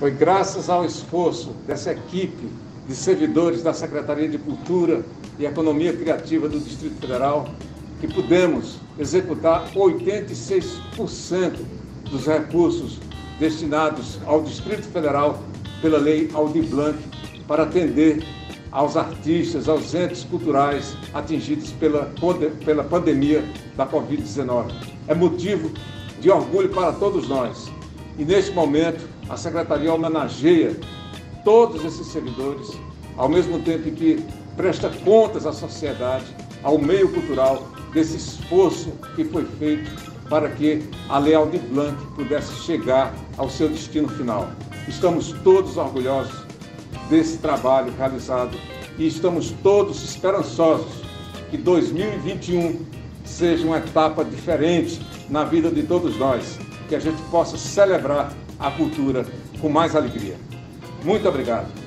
Foi graças ao esforço dessa equipe de servidores da Secretaria de Cultura e Economia Criativa do Distrito Federal que pudemos executar 86% dos recursos destinados ao Distrito Federal pela Lei Aldir Blanc para atender aos artistas, aos entes culturais atingidos pela, pela pandemia da Covid-19. É motivo de orgulho para todos nós. E neste momento, a Secretaria homenageia todos esses servidores, ao mesmo tempo que presta contas à sociedade, ao meio cultural, desse esforço que foi feito para que a Lei Aldir Blanc pudesse chegar ao seu destino final. Estamos todos orgulhosos desse trabalho realizado e estamos todos esperançosos que 2021 seja uma etapa diferente na vida de todos nós, que a gente possa celebrar a cultura com mais alegria. Muito obrigado.